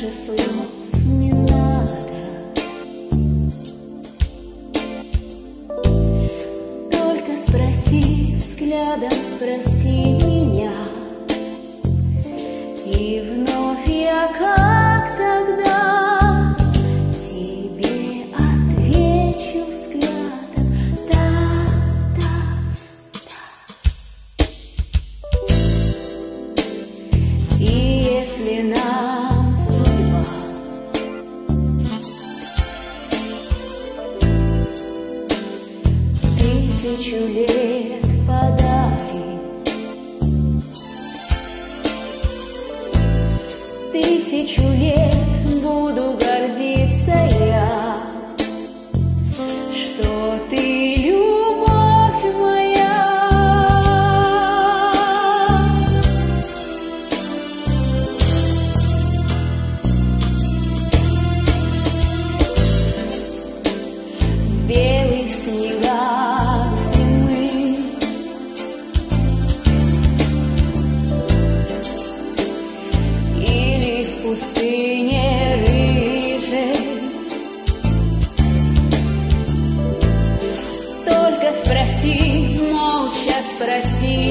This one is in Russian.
даже слов не надо. Только спроси, взглядом спроси меня. И вновь я как И если нам судьба тысячу лет подарит, Тысячу лет пустыне рыжей. Только спроси, молча спроси